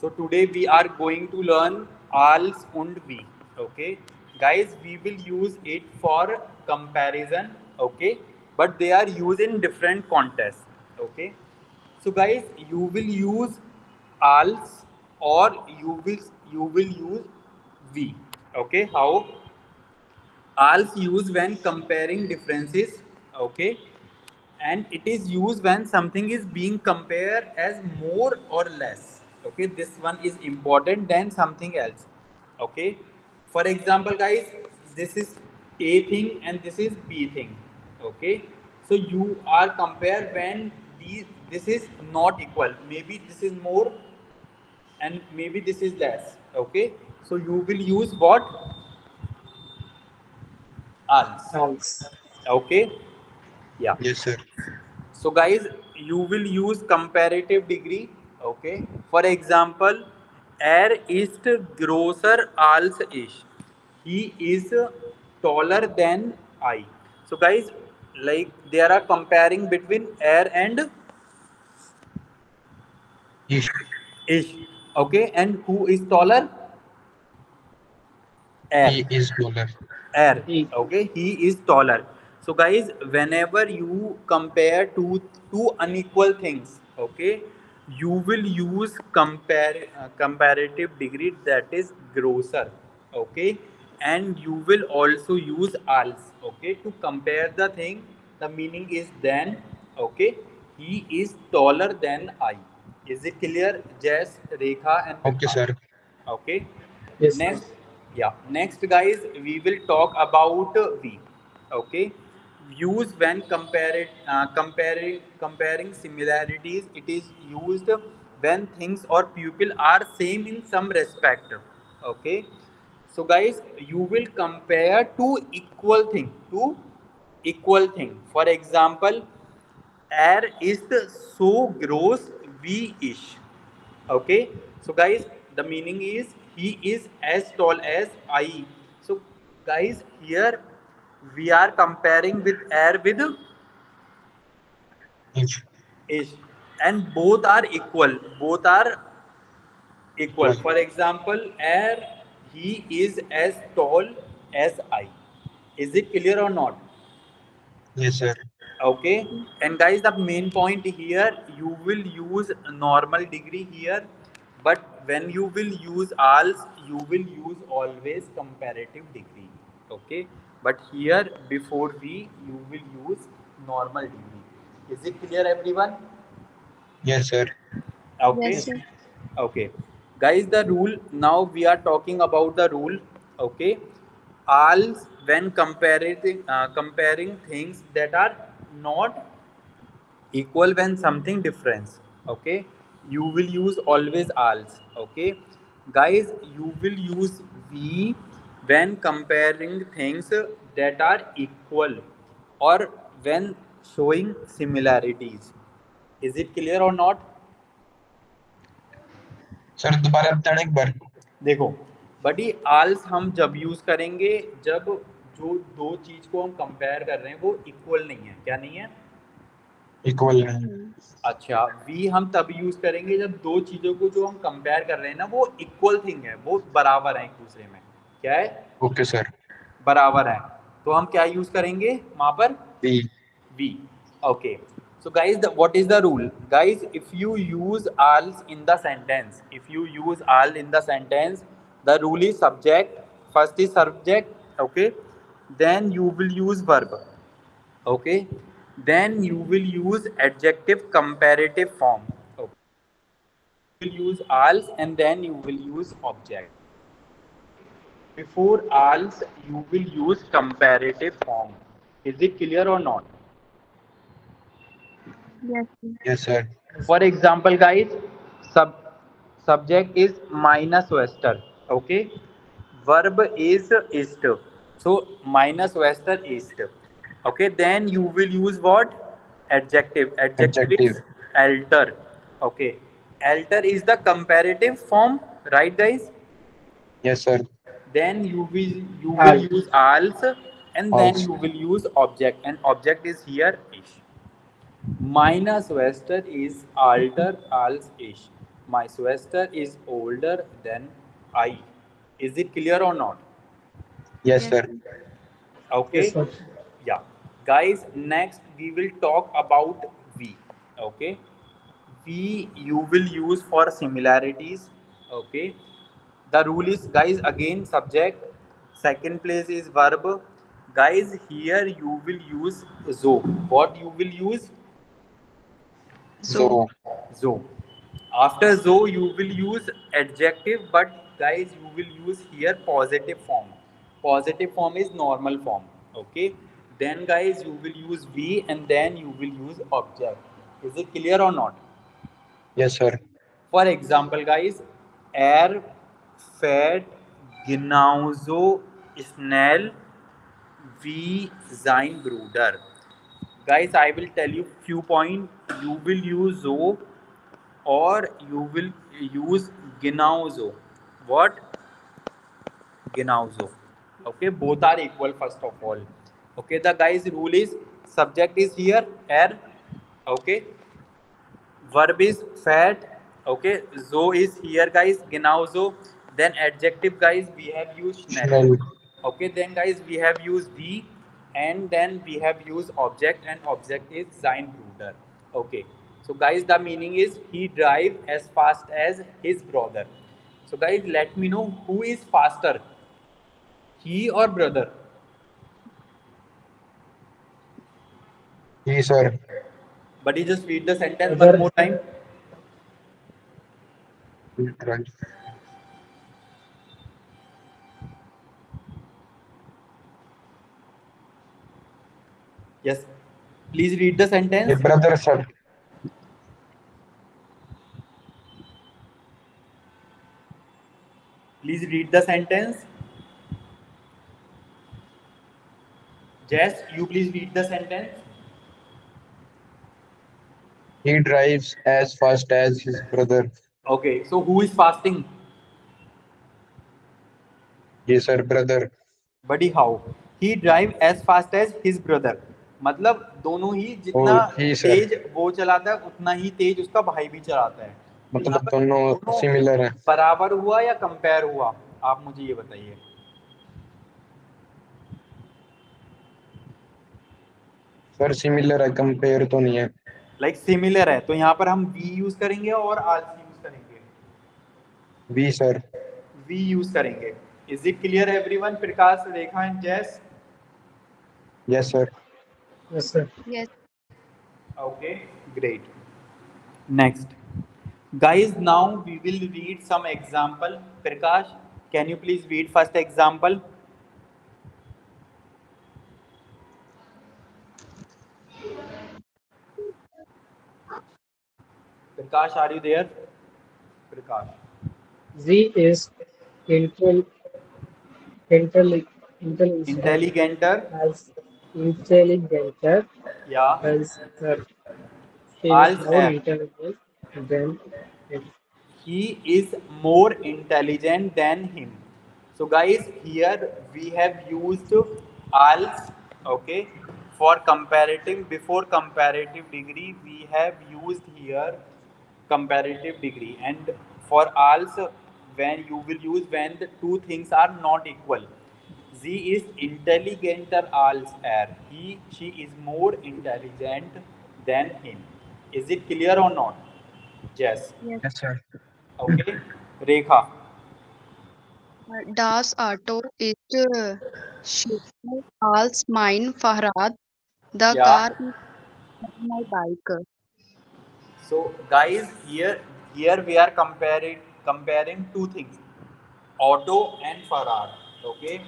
so today we are going to learn als und wie. Okay, guys, we will use it for comparison. Okay, but they are used in different contexts. Okay, so guys, you will use als or you will you will use v. Okay, how? als used when comparing differences okay and it is used when something is being compared as more or less. Okay this one is important than something else. Okay for example guys this is a thing and this is b thing. Okay so you are compare when these this is not equal. Maybe this is more and maybe this is less. Okay so you will use what? Als als okay yeah Yes, sir. so guys you will use comparative degree okay for example er ist grosser als ich he is taller than i so guys like they are comparing between air and Ish. ish okay and who is taller er He is taller. air He. okay he is taller so guys whenever you compare two two unequal things okay you will use compare uh, comparative degree that is grosser okay and you will also use als okay to compare the thing the meaning is then okay he is taller than i. Is it clear? Jess rekha and Okay, sir. okay. Yes sir. next yeah. Next guys we will talk about v okay use when comparing uh, comparing comparing similarities it is used when things or people are same in some respect okay? So guys you will compare two equal thing two equal thing. For example air is so gross v ish okay? So guys the meaning is he is as tall as i. So guys here we are comparing with air with Ish. ish and both are equal. Both are equal. For example air he is as tall as i. Is it clear or not? Yes, sir. okay. And guys the main point here you will use normal degree here but when you will use als you will use always comparative degree. Okay but here before v you will use normal degree is it clear everyone? Yes, sir. okay. Yes, sir. okay. Guys the rule now we are talking about the rule okay? All when comparing uh, comparing things that are not equal when something difference okay? You will use always als okay? Guys you will use v when comparing things that are equal or when showing similarities. Is it clear or not? Sir दोबारा बताना एक बार। देखो but आल्स हम जब use करेंगे जब जो दो चीज़ को हम कंपेयर कर रहे हैं वो इक्वल नहीं है। क्या नहीं है? इक्वल नहीं अच्छा वी हम तब यूज़ करेंगे जब दो चीज़ों को जो हम कंपेयर कर रहे हैं ना वो इक्वल थिंग है वो बराबर है एक दूसरे में। क्या है? ओके okay, सर बराबर है। तो हम क्या यूज़ करेंगे वहाँ पर? बी B okay so guys what is the rule guys if you use all in sentence if you use all in sentence the rule is subject first is subject okay then you will use verb okay then you will use adjective comparative form will use आल्स and then you will use object Before als, you will use comparative form. Is it clear or not? Yes. Yes, sir. For example, guys, sub subject is minus western. Okay. Verb is east. So minus western east. Okay. Then you will use what? Adjective. Adjective, Adjective. is alter. Okay. Alter is the comparative form, right, guys? Yes, sir. Then you will you will Als. use als, and then Als. you will use object, and object is here ish. minus Schwester is alter als ish My sister is older than I. Is it clear or not? Yes, Yes. sir. Okay. Yes, sir. Yeah. Guys, next we will talk about we. Okay. We you will use for similarities. Okay. The rule is, guys, again subject. Second place is verb. Guys, here you will use zo. What you will use? So, zo. After zo, you will use adjective, but guys, you will use here positive form. Positive form is normal form. Okay. Then, guys, you will use we and then you will use object. Is it clear or not? yes, sir. For example, guys, er फैट गिनाउजो स्नैल वी जाइन ब्रूडर। Guys I will tell you few point you will use O or you will use गिनाउजो। What गिनाउजो। Okay both are equal first of all okay the guys rule is subject is here एर okay verb is फैट okay जो is here guys गिनाउजो। Then adjective guys we have used schnell Schnell. okay then guys we have used we and then we have used object and object is sein bruder okay so guys the meaning is he drive as fast as his brother so guys let me know who is faster he or brother He, sir. but you just read the sentence Brother. one more time Right. Yes please read the sentence His brother, sir. Please read the sentence. Jess, you please read the sentence. He drives as fast as his brother. Okay, so who is fasting? Yes, sir, brother. Buddy, how? He drive as fast as his brother. मतलब दोनों ही जितना. तेज वो चलाता है उतना ही तेज उसका भाई भी चलाता है। मतलब पर दोनों सिमिलर हैं। बराबर हुआ या कंपेयर हुआ? आप मुझे ये बताइए। सर सिमिलर है कंपेयर तो नहीं है। लाइक like सिमिलर है तो यहाँ पर हम वी यूज़ करेंगे और आल्स यूज़ करेंगे। वी सर वी यूज़ करेंगे। Is it clear everyone Prakash Rekha and जैस yes sir Yes, sir. Yes. okay. Great. Next. Guys now we will read some example. Prakash can you please read first example? Prakash are you there? Prakash. Z is intel, intel, intelligent intelligenter. as intelligenter yeah. As her. He is more intelligent than it. he is more intelligent than him. So guys here we have used als okay? For comparative before comparative degree we have used here comparative degree. And for als when you will use when the two things are not equal she is intelligenter als er. He she is more intelligent than him. Is it clear or not? Yes. Yes. Sir. Okay. Rekha. Uh, das auto is uh, cheaper als mine Farad, the yeah. car is my bike. So guys here here we are comparing comparing two things. Auto and Farad. okay?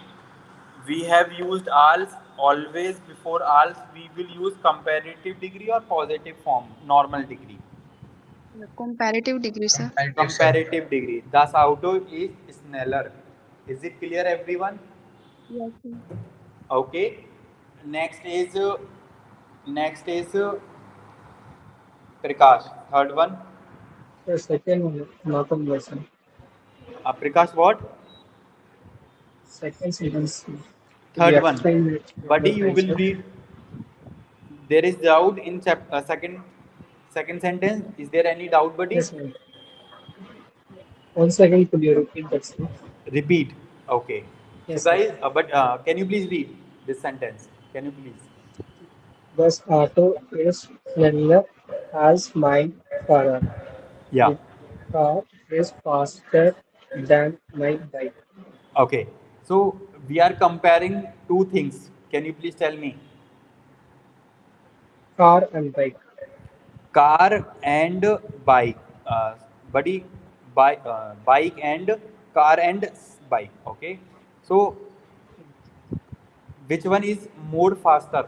We have used als always before als we will use comparative degree or positive form normal degree. Comparative degree, sir. Comparative degree. Das Auto is sneller. Is it clear, everyone? Yes. sir. Okay. Next is uh, next is uh, Prakash. Third one. The second one, not a lesson. Uh, Prakash, what? Second sentence. Third one. Buddy, you will read. there is doubt in chap- uh, second second sentence. Is there any doubt, buddy? Yes. One second, could you repeat that? sir? Repeat. Okay. Yes, so guys, uh, but uh, can you please read this sentence? Can you please? Bus auto is slender as my father. Yeah. Car is faster than my bike. Okay. So we are comparing two things. Can you please tell me? Car and bike. Car and bike. Uh, buddy, bike, uh, bike and car and bike. Okay. So which one is more faster?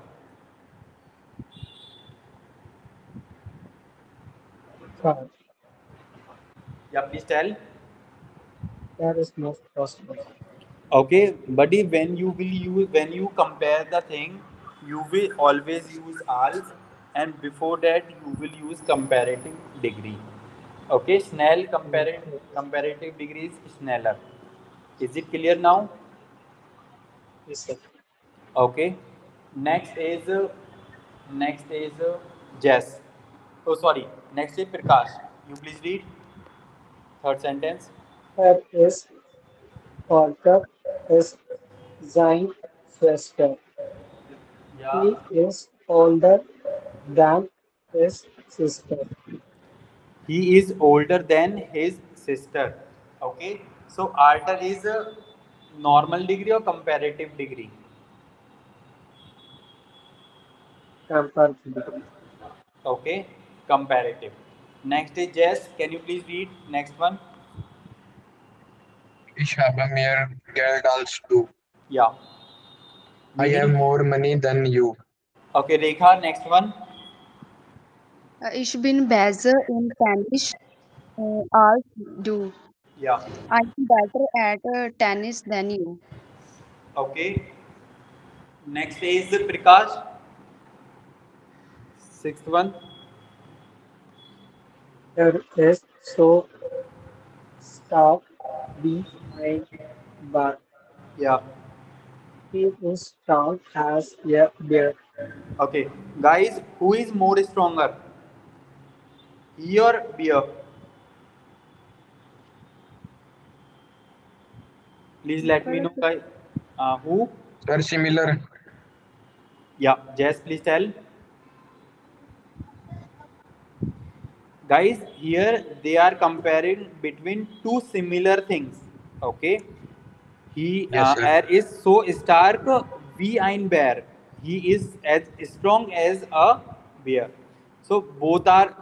Car. Yeah, please tell. That is most possible. Okay, buddy, when you will use when you compare the thing, you will always use als, and before that you will use comparative degree. Okay, Snell comparative comparative degree is Schneller. Is it clear now? Yes, sir. Okay. Next is uh, next is uh, Jess. Oh, sorry. Next is Prakash. You please read third sentence. Her is Walter is sein sister. Yeah. He is older than his sister. He is older than his sister. Okay. So alter is a normal degree or comparative degree? Comparatively. Okay. Comparative. Next is Jess. Can you please read next one? Ich habe mehr Geld als du. Yeah. I have more money than you. Okay, Rekha, next one. Uh, ich bin besser in Tennis uh, als du. Yeah. I'm better at uh, tennis than you. Okay. Next is Prakash. Sixth one. There is so stop behind bar. Yeah. He is strong as a bear. Okay. Guys, who is more stronger? He or beer? Please let me know, guys. Uh, who? Sir, similar. Yeah, Jess, please tell. Guys, here they are comparing between two similar things. Okay. He Yes, uh, air is so stark wie ein Bär. He is as strong as a bear. So both are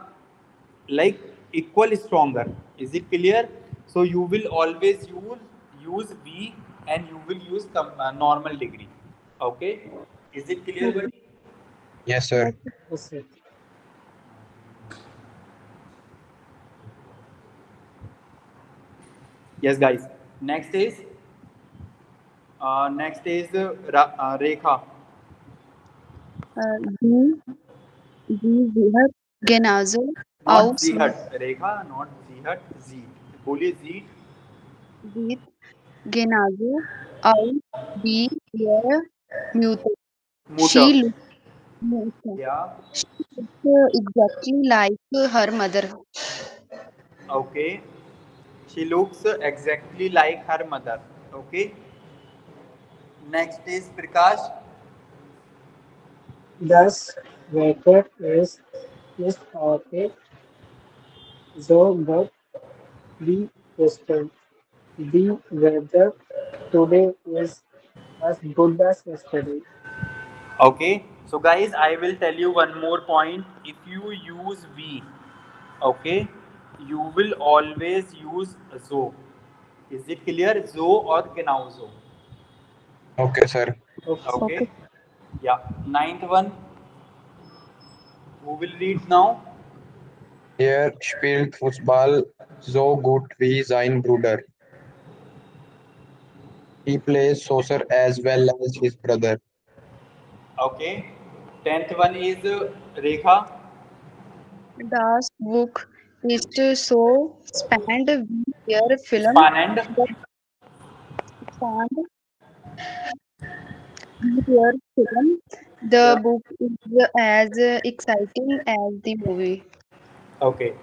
like equal stronger. Is it clear? So you will always use use V and you will use com- uh, normal degree. Okay. Is it clear, buddy? Yes, sir. Yes, sir. yes guys next is uh, next is uh, uh, rekha जी जी जीहट गेनाजो और जीहट रेखा not जीहट जी बोलिए जी जी गेनाजो और बी हियर म्यूट शी लुक या exactly like her okay. She looks exactly like her mother. Okay. Next is Prakash. Thus, weather is is okay. So good. The question. The weather today is as good as yesterday. Okay. So guys, I will tell you one more point. If you use V, okay, you will always use zo. Is it clear? Zo or genauso. Okay, sir. Okay. Okay. Okay. Yeah. Ninth one. Who will read now? Er spielt Fußball so gut wie sein Bruder. He plays soccer as well as his brother. Okay. Tenth one is uh, Rekha. Das Buch ist so spannend wie ihr Film. Spannend see film. The book is as exciting as the movie. Okay,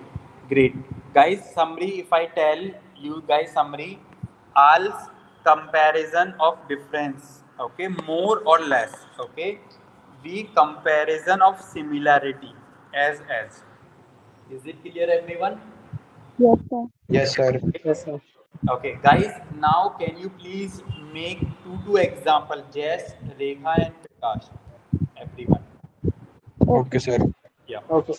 great. Guys, summary, if I tell you guys summary, Als comparison of difference, okay, more or less, okay. V comparison of similarity, as as. Is it clear everyone? Yes, sir. Yes, sir. Yes, sir. Okay, guys, now can you please make two two example, Jess, Rekha and Prakash, everyone. Okay, sir. Yeah. Okay.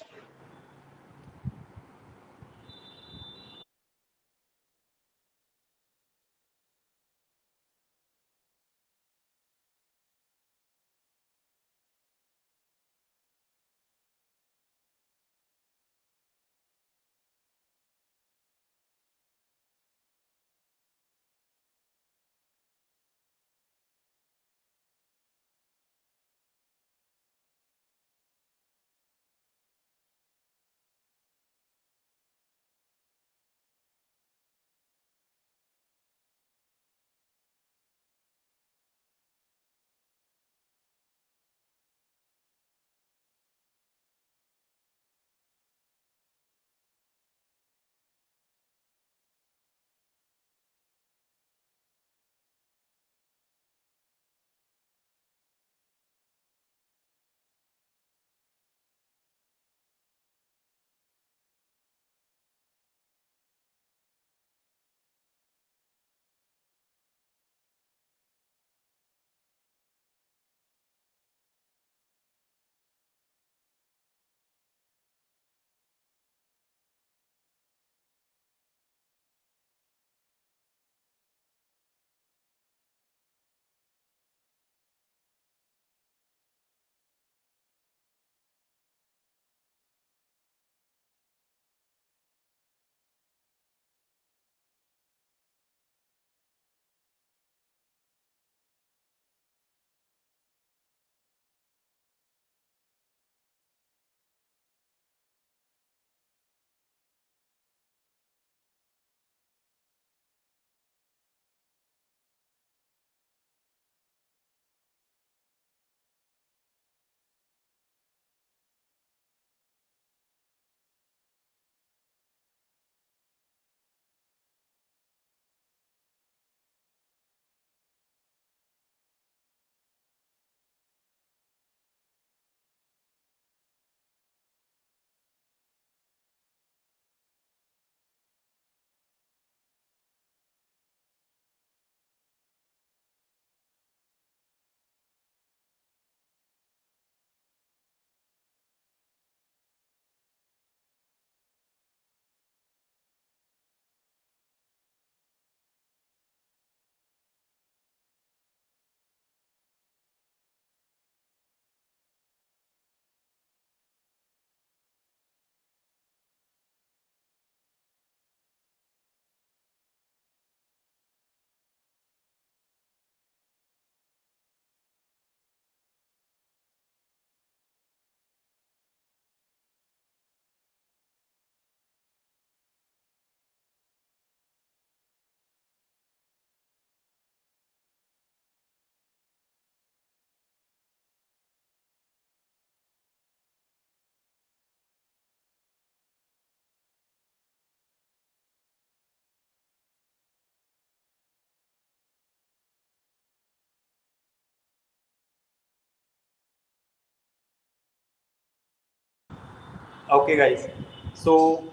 Okay, guys. So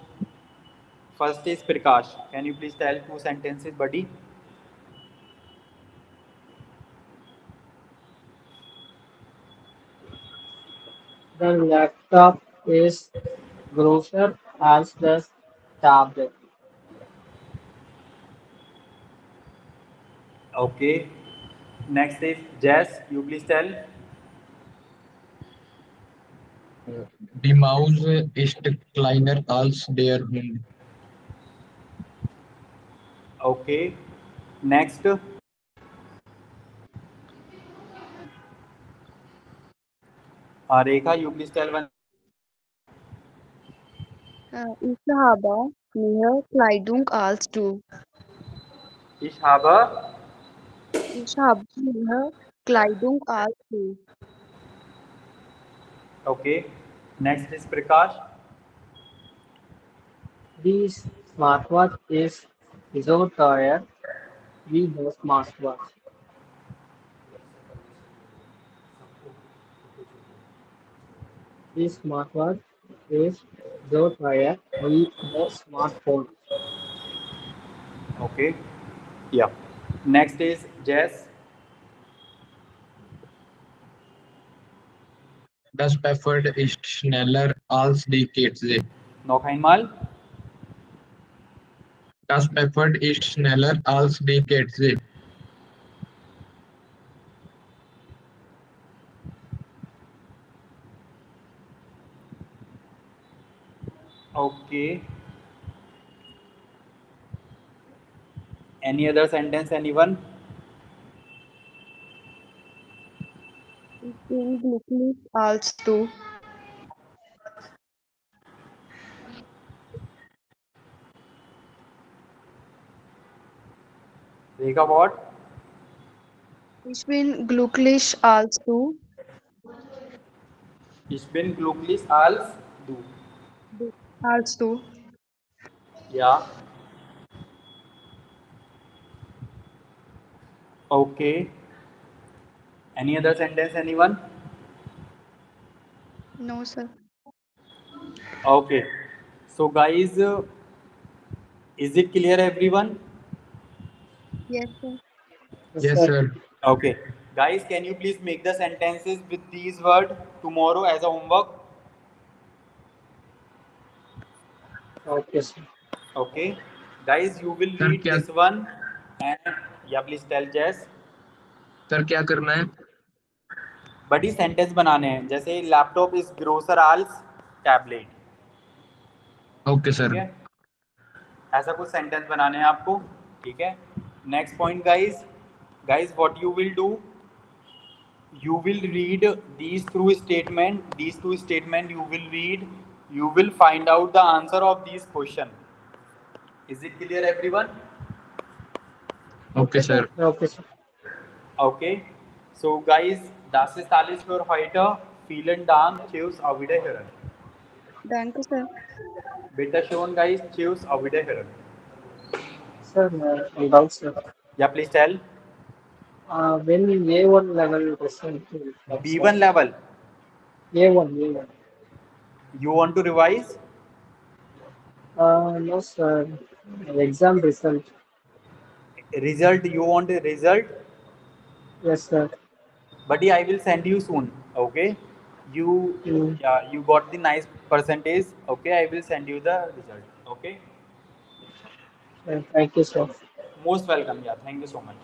first is Prakash. Can you please tell two sentences, buddy? The laptop is grosser as the tablet. Okay. Next is Jess. You please tell. Die Maus ist kleiner als der Hund. Okay. Next. Uh, Rekha, you please tell one. Äh, ich habe mir Kleidung als du. Ich habe Ich habe mir Kleidung als du. Okay. Next is Prakash. This smartwatch is. We have smartwatch. This smartwatch is. We have smartphone. Okay. Yeah. Next is Jess. Das Pferd ist schneller als die Katze. Noch einmal. Das Pferd ist schneller als die Katze. Okay. Any other sentence, anyone? Ich bin glücklich als du. Rekha, what? Ich bin glücklich als du. Ich bin glücklich als du. Als du. Ja. Okay. Any other sentence, anyone? No sir okay so guys is it clear everyone yes sir yes sir okay guys can you please make the sentences with these word tomorrow as a homework okay sir okay guys you will read this one and या please tell जेस sir क्या करना है? बड़ी sentence बनाने हैं जैसे laptop is ग्रोसर आल्स टैबलेट ओके सर ऐसा कुछ सेंटेंस बनाने हैं आपको ठीक है? Next point guys guys what you will do you will read these three statement these two statement you will read you will find out the answer of these question is it clear everyone okay sir okay sir okay so guys das ist alles für heute vielen dank tschüss auf wiederhören Danke, sir. bitte schön guys tschüss auf wiederhören Sir, uh, about sir. yeah please tell Uh, when A1 level result. b1 one. level A1, A1. you want to revise Uh, no, sir. Exam result. result you want a result Yes, sir. Yeah, i will send you soon okay you Mm. yeah you got the nice percentage okay i will send you the result okay thank you, sir. most welcome yeah thank you so much